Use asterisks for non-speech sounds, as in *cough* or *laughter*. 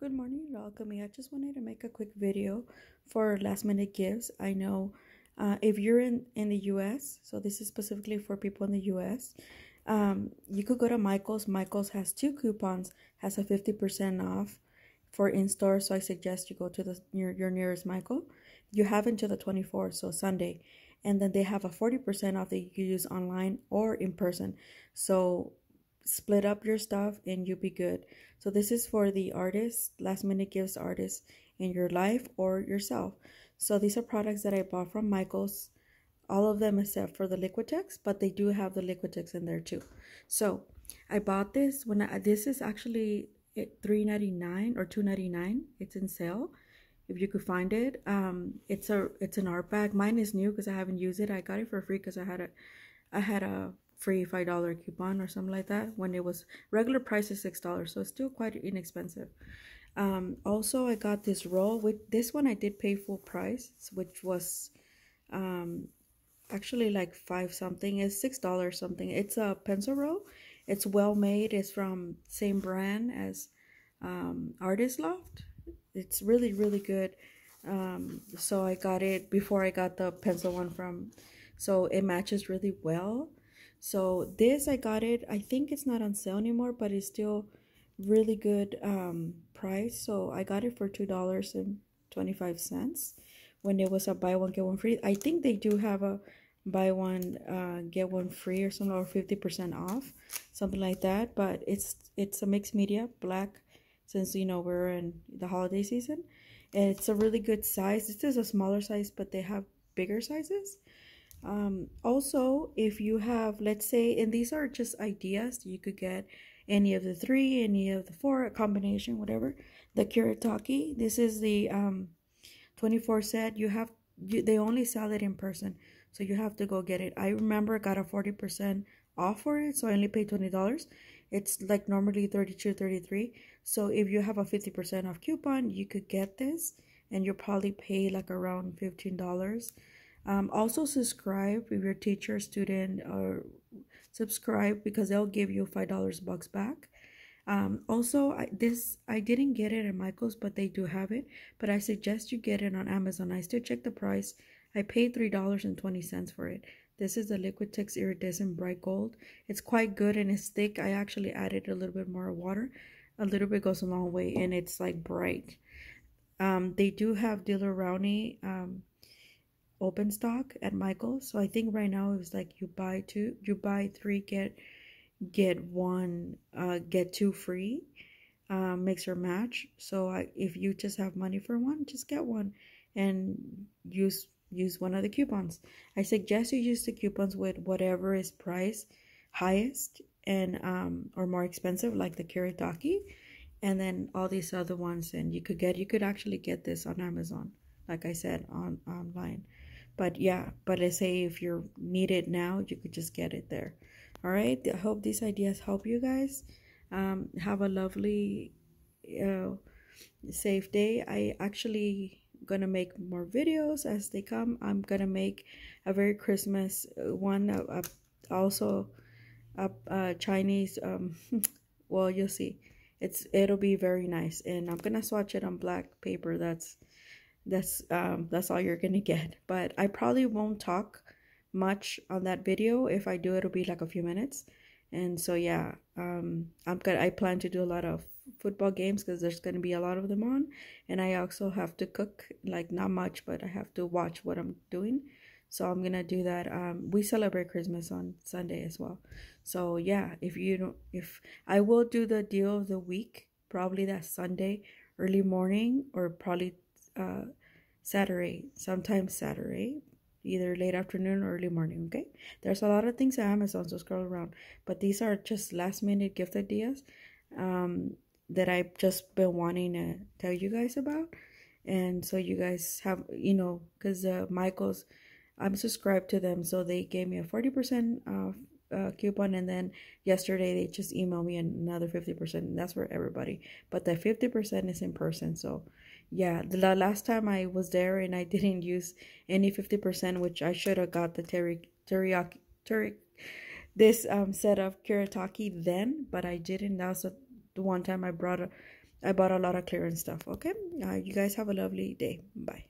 Good morning, Alchemy. I just wanted to make a quick video for last minute gifts. I know uh, if you're in, in the US, so this is specifically for people in the US, um, you could go to Michael's. Michael's has two coupons, has a 50% off for in-store. So I suggest you go to the your, your nearest Michael. You have until the 24th, so Sunday. And then they have a 40% off that you use online or in person. So split up your stuff and you'll be good. So this is for the artists, last minute gifts artists in your life or yourself. So these are products that I bought from Michaels. All of them except for the Liquitex, but they do have the Liquitex in there too. So I bought this when I, this is actually three ninety nine or two ninety nine. It's in sale if you could find it. Um, it's a it's an art bag. Mine is new because I haven't used it. I got it for free because I had a I had a free five dollar coupon or something like that when it was regular price is six dollars so it's still quite inexpensive. Um also i got this roll with this one i did pay full price which was um actually like five something it's six dollars something. It's a pencil roll. It's well made. It's from same brand as um artist loft. It's really really good. Um so i got it before i got the pencil one from so it matches really well so this I got it. I think it's not on sale anymore, but it's still really good um, price. So I got it for two dollars and twenty five cents when it was a buy one get one free. I think they do have a buy one uh, get one free or something or fifty percent off, something like that. But it's it's a mixed media black since you know we're in the holiday season. And it's a really good size. This is a smaller size, but they have bigger sizes. Um, also, if you have, let's say, and these are just ideas, you could get any of the three, any of the four, a combination, whatever. The Kuretake, this is the um, 24 set. You have, you, they only sell it in person, so you have to go get it. I remember I got a 40% off for it, so I only paid $20. It's like normally 32 33 So if you have a 50% off coupon, you could get this, and you'll probably pay like around $15 um, also subscribe if you're a teacher, student, or subscribe because they'll give you five dollars bucks back. Um, also, I, this I didn't get it at Michael's, but they do have it. But I suggest you get it on Amazon. I still check the price. I paid three dollars and twenty cents for it. This is the Liquitex Iridescent Bright Gold. It's quite good and it's thick. I actually added a little bit more water. A little bit goes a long way, and it's like bright. Um, they do have Daler-Rowney um, open stock at Michael's. So I think right now it's like you buy two, you buy three, get get one, uh, get two free. Um, mix or match. So I, if you just have money for one, just get one and use use one of the coupons. I suggest you use the coupons with whatever is price highest and um or more expensive, like the Kuretake, and then all these other ones. And you could get you could actually get this on Amazon, like I said on online but yeah but let's say if you need it now you could just get it there. All right i hope these ideas help you guys. Um, have a lovely uh, safe day. I actually gonna make more videos as they come. I'm gonna make a very christmas uh, one uh, also a chinese um *laughs* well you'll see. It's it'll be very nice and i'm gonna swatch it on black paper. That's that's um that's all you're gonna get. But i probably won't talk much on that video. If i do it'll be like a few minutes. And so yeah um i'm gonna i plan to do a lot of football games because there's gonna be a lot of them on. And i also have to cook like not much but i have to watch what i'm doing. So i'm gonna do that um we celebrate christmas on sunday as well. So yeah if you don't if i will do the deal of the week probably that sunday early morning or probably uh, Saturday, sometimes Saturday, either late afternoon or early morning. Okay, there's a lot of things at Amazon, so scroll around. But these are just last minute gift ideas um, that I've just been wanting to tell you guys about, and so you guys have you know because uh, Michaels, I'm subscribed to them, so they gave me a forty percent off uh, coupon and then yesterday they just emailed me another 50% that's for everybody but the 50% is in person so yeah the last time i was there and i *laughs* didn't use any 50% which i should have got the teri teriyaki teri this um set of kuretake then but i didn't that was the one time i brought a I bought a lot of clearance stuff. Okay, uh, you guys have a lovely day. Bye.